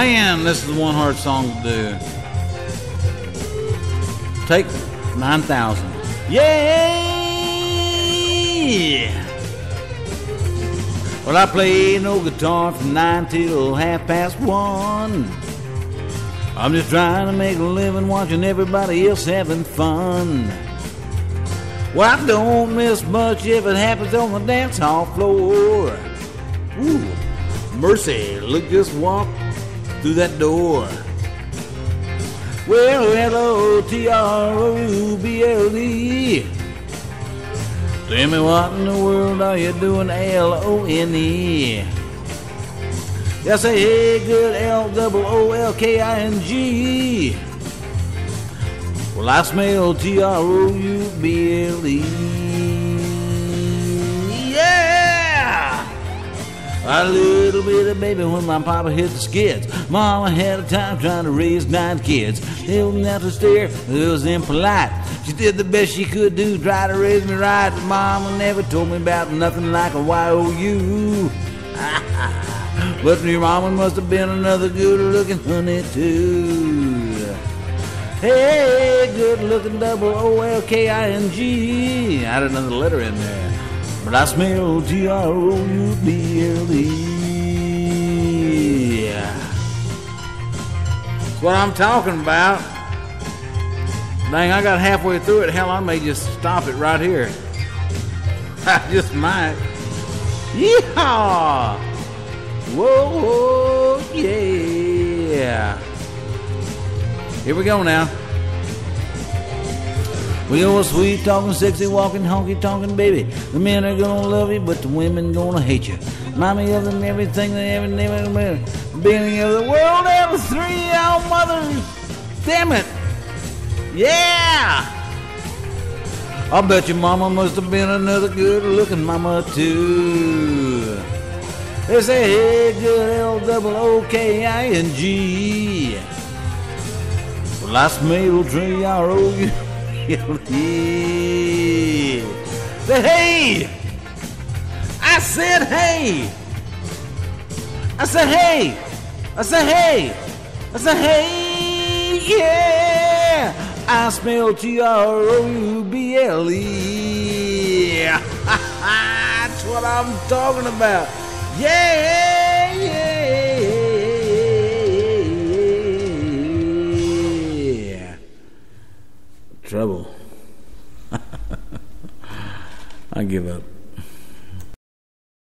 Man, this is the one hard song to do. Take 9,000. Yeah! Well, I play no guitar from 9 till half past 1. I'm just trying to make a living watching everybody else having fun. Well, I don't miss much if it happens on the dance hall floor. Ooh, mercy, look, just walk through that door. Well, L-O-T-R-O-U-B-L-E. Tell me what in the world are you doing, L-O-N-E? Yeah, say, hey, good L-O-O-L-K-I-N-G. Well, I smell T-R-O-U-B-L-E. A little bit of baby when my papa hit the skids. Mama had a time trying to raise nine kids. They was out to stare, it was impolite. She did the best she could do, try to raise me right. Mama never told me about nothing like a Y-O-U. but your mama must have been another good-looking honey too. Hey, good-looking double O-L-K-I-N-G. I had another letter in there. But I smell T-R-O-U-B-L-E. That's what I'm talking about. Dang, I got halfway through it. Hell, I may just stop it right here. I just might. Yeehaw! Whoa, yeah. Here we go now. We all sweet talking, sexy walking, honky tonking baby. The men are gonna love you, but the women gonna hate you. Mommy of them, everything they ever name beginning of the world, ever three oh, out mothers. Damn it! Yeah! I bet your mama must have been another good looking mama too. They say, hey, good L double O K I N G. Well, I smell Trey R O Say hey! I said hey! I said hey! I said hey! I said hey! Yeah! I smell T R O U B L E. That's what I'm talking about. Yeah! Trouble. I give up.